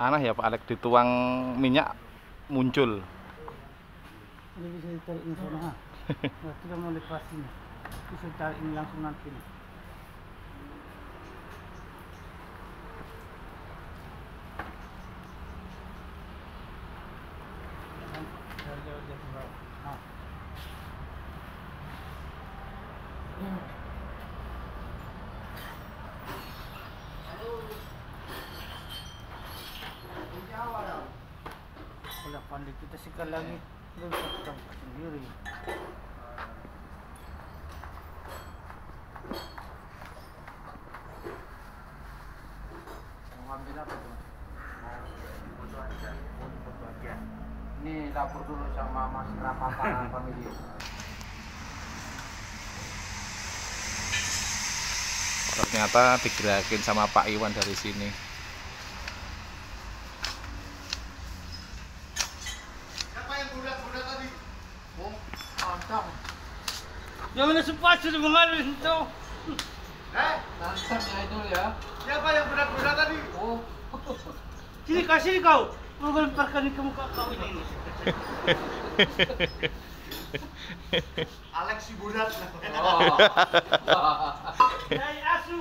aneh ya Pak Alek dituang minyak muncul Ini bisa ditarik ini sana. Nah, tidak mau lepas ini. Bisa ditarik ini langsung nanti. nih. Dari jauh dia ke bawah. Ha. Kalau sekali lagi belum tempat sendiri. Mau ambil apa tuh? Foto aja. Foto aja. Ini dapur dulu sama Mas Rapapa family. ternyata digerakin sama Pak Iwan dari sini Oh, mantap. Jangan sempat sudah mengalir itu. Eh, Mantap ya itu ya. siapa yang berat-berat tadi? Oh. Sini kasih kau. Mau lemparkan ke muka kau ini. Alex si berat. Oh. Dari asu.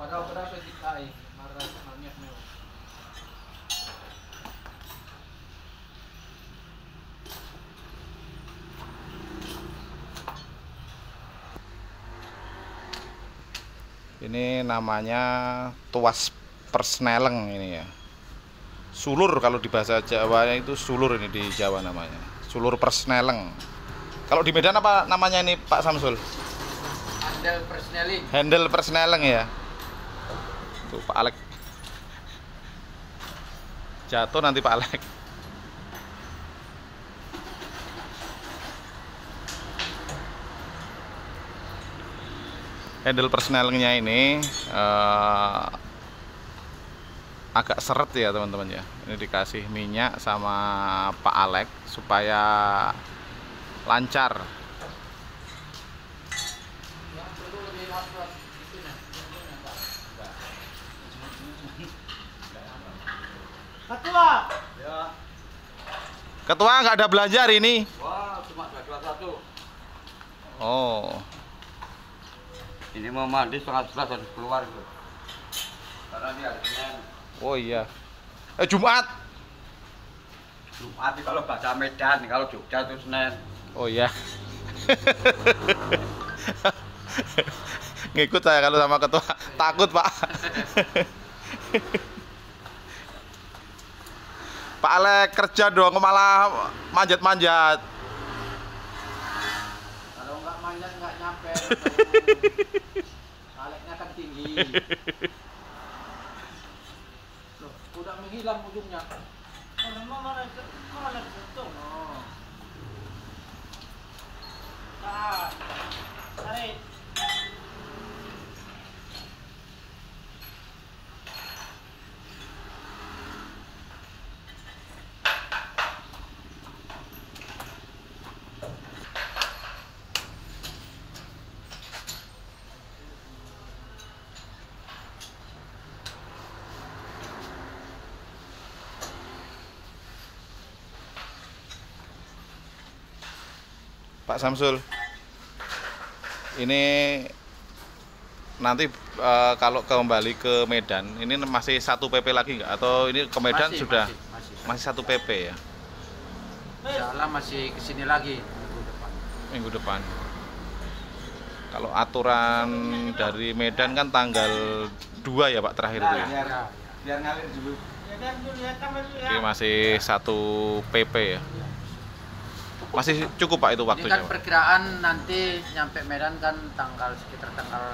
Padahal berapa kita ini? Marah banyak nih. Ini namanya tuas persneleng ini ya. Sulur kalau di bahasa Jawa itu sulur ini di Jawa namanya. Sulur persneleng. Kalau di Medan apa namanya ini Pak Samsul? Andel persneling. handle persneleng ya. Tuh Pak Alek. Jatuh nanti Pak Alek handle persnelengnya ini eh, agak seret ya teman-teman ya ini dikasih minyak sama Pak Alek supaya lancar. Ketua. Ya. ketua nggak ada belanja hari ini Wah, cuma dua satu. oh Ini mau mandi setengah sebelas harus keluar gitu. Karena dia hari Senin. oh iya eh Jumat Jumat kalau bahasa Medan, kalau Jogja itu Senin. oh iya ngikut saya kalau sama ketua takut pak Pak Alek kerja dong malah manjat-manjat Kaleknya kan tinggi. Loh, udah menghilang ujungnya. Mana mana mana itu? Oh. Ah, tarik. Pak Samsul ini nanti eh, kalau kembali ke Medan ini masih satu PP lagi nggak? Atau ini ke Medan Masih, sudah? masih, masih. masih satu PP ya? Insya masih ke sini lagi minggu depan. minggu depan. Kalau aturan dari Medan kan tanggal 2 ya Pak terakhir itu ya? Biar, biar ngalir dulu. Jadi masih satu PP ya masih cukup Pak itu Ini waktunya kan Pak? perkiraan nanti nyampe Medan kan tanggal sekitar tanggal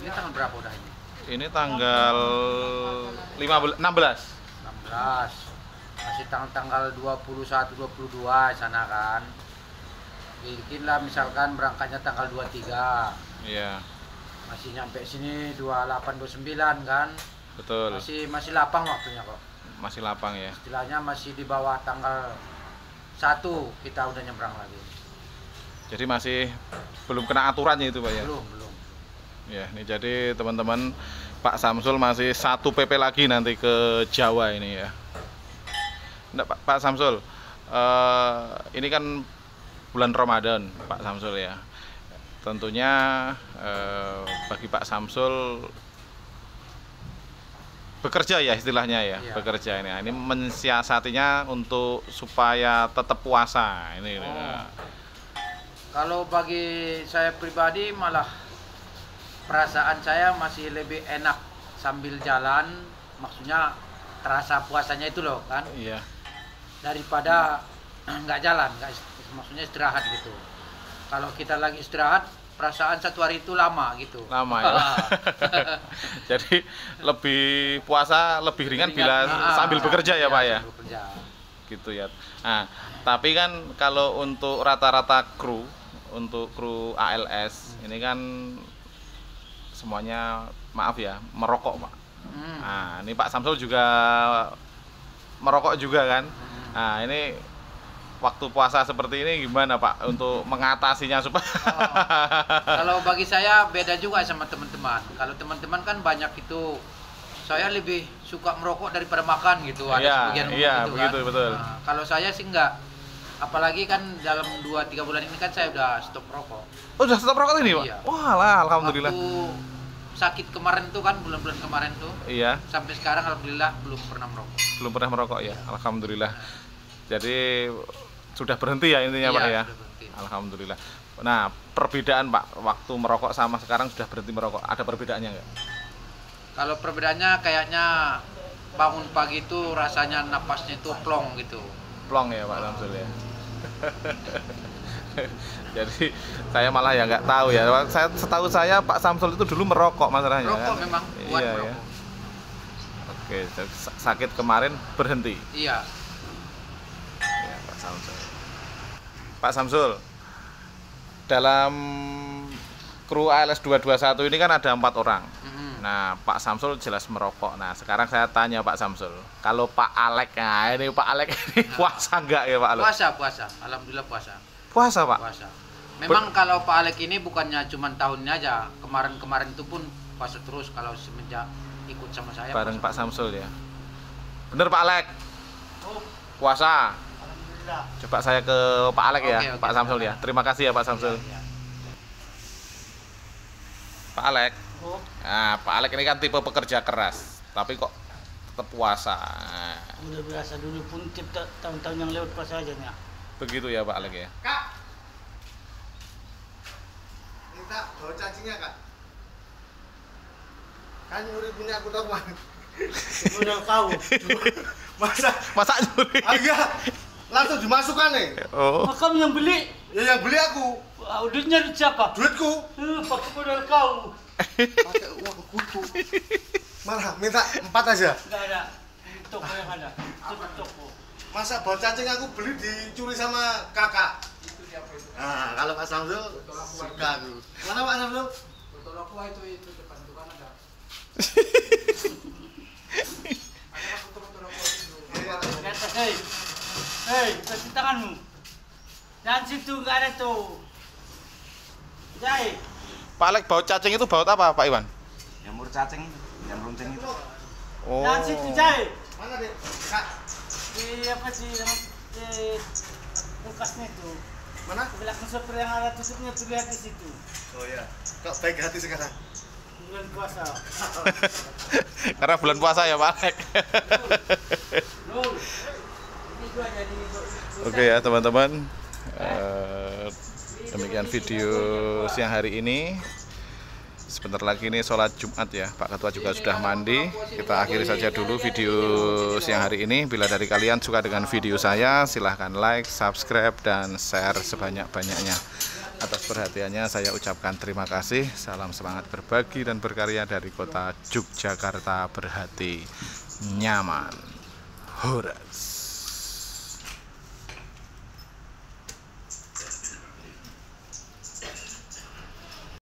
Ini tanggal berapa udah ini? Ini tanggal 15 16. 16. Masih tanggal-tanggal 21 22 sana kan. Bikin lah misalkan berangkatnya tanggal 23. Iya, Masih nyampe sini 28 29 kan. betul. Masih masih lapang waktunya kok. Masih lapang ya. Istilahnya masih di bawah tanggal 1 kita udah nyebrang lagi. Jadi masih belum kena aturannya itu, Pak ya. Belum, belum. Ya, ini jadi teman-teman Pak Samsul masih satu PP lagi nanti ke Jawa ini ya. Nggak, Pak, Pak Samsul, eh, ini kan bulan Ramadan, Pak Samsul ya. Tentunya eh, bagi Pak Samsul bekerja ya istilahnya ya, Iya. bekerja ini. Ini mensiasatinya untuk supaya tetap puasa ini. Oh. Kalau bagi saya pribadi malah perasaan saya masih lebih enak sambil jalan, maksudnya terasa puasanya itu loh kan, Iya. daripada nggak jalan, nggak maksudnya istirahat gitu. Kalau kita lagi istirahat, perasaan satu hari itu lama gitu. lama ya. Jadi lebih puasa lebih ringan bila Ah, sambil bekerja ya Pak ya. bekerja. Gitu ya. Nah, tapi kan kalau untuk rata-rata kru untuk kru ALS ini kan semuanya maaf ya merokok Pak. Hmm. Nah, ini Pak Samsul juga merokok juga kan. Hmm. Nah, ini waktu puasa seperti ini gimana Pak untuk mengatasinya supaya Kalau bagi saya beda juga sama teman-teman. Kalau teman-teman kan banyak itu saya lebih suka merokok daripada makan gitu. Ada Iya, sebagian iya, gitu begitu, kan. betul. Nah, kalau saya sih enggak. Apalagi kan dalam 2 3 bulan ini kan saya udah stop rokok. Oh, udah stop rokok ini, Pak? Iya. Wah, lah, alhamdulillah. Waktu sakit kemarin tuh kan bulan-bulan kemarin tuh Iya. sampai sekarang alhamdulillah belum pernah merokok. belum pernah merokok ya alhamdulillah jadi sudah berhenti ya intinya Iya, pak ya alhamdulillah nah perbedaan pak waktu merokok sama sekarang sudah berhenti merokok ada perbedaannya nggak Kalau perbedaannya kayaknya bangun pagi itu rasanya napasnya itu plong gitu. plong ya pak Samsul ya jadi saya malah ya nggak tahu ya saya setahu saya Pak Samsul itu dulu merokok masalahnya Rokok kan? memang buat iya, ya. merokok. oke jadi sa- sakit kemarin berhenti Iya. Ya, Pak Samsul. Pak Samsul, dalam kru ALS 221 ini kan ada empat orang. Mm-mm. Nah, Pak Samsul jelas merokok. Nah, sekarang saya tanya Pak Samsul, kalau Pak Alek, nah ini Pak Alek ini puasa nggak ya Pak Alek? Puasa, puasa. Alhamdulillah puasa. Puasa Pak. Puasa. Memang kalau Pak Alek ini bukannya cuma tahunnya aja. Kemarin-kemarin itu pun puasa terus kalau semenjak ikut sama saya. Bareng Pak. Samsul ya. Bener Pak Alek, Oh, puasa. Coba saya ke Pak Alek ya, Oke, oke, Pak Samsul ya. Terima kasih ya Pak Samsul. Iya, iya. Pak Alek. Oh, Nah, Pak Alek ini kan tipe pekerja keras, tapi kok tetap puasa. Udah biasa dulu pun tiap ta- tahun-tahun yang lewat pas aja nih begitu ya Pak Alek ya. Kak. Minta bawa cacingnya, Kak. Kan nyuri punya aku Bang. udah kau Masa Masa nyuri? agak langsung dimasukkan nih. Oh. makam yang beli Ya yang beli aku, ah, duitnya duit siapa duitku. eh, pakai modal kau Pakai uang kutu. Malah minta empat aja. nggak ada toko yang ada tutup toko Masa bawa cacing aku beli dicuri sama kakak. Nah, kalau Pak Samsul suka aku. Mana Pak Samsul? betul aku itu itu depan itu kan ada. Ada aku itu. Iya. di atas hei kasih tanganmu jangan situ nggak ada tuh Jai, Pak Alek baut cacing itu baut apa Pak Iwan? Jamur cacing, yang runcing itu. Oh. jangan situ Jai. Mana, Dek? Kak, Di apa sih yang di kulkasnya itu. mana? Di belakang super yang ada tutupnya tuh lihat di situ. Oh iya. Kok baik hati sekarang? Bulan puasa. Karena bulan puasa ya Pak Alek. Oke ya teman-teman. Eh, demikian video siang hari ini. Sebentar lagi ini sholat Jumat ya. Pak Ketua juga sudah mandi. Kita akhiri saja dulu video siang hari ini. Bila dari kalian suka dengan video saya, silahkan like, subscribe, dan share sebanyak-banyaknya. Atas perhatiannya saya ucapkan terima kasih. Salam semangat berbagi dan berkarya dari kota Yogyakarta berhati nyaman. Horas.